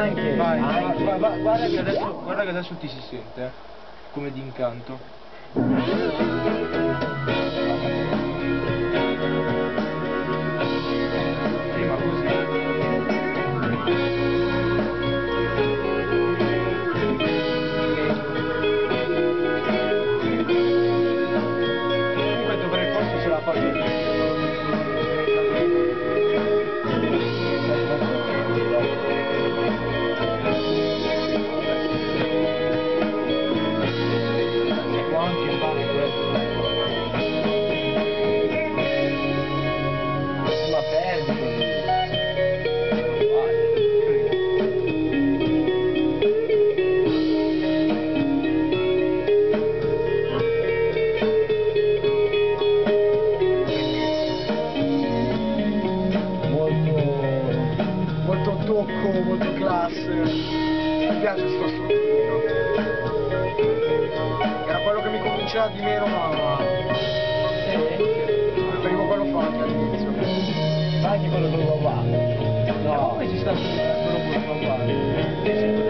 Anche, Vai, anche. va- va- guarda, che adesso, guarda che adesso ti si sente, eh, come d'incanto. Prima così. Comunque dovrei forse ce la faccio molto tocco, molto classe. Mi piace sto strumento. Era quello che mi convinceva di meno, ma preferivo quello fatto all'inizio. Ma anche quello con qua. No, come si sta quello con il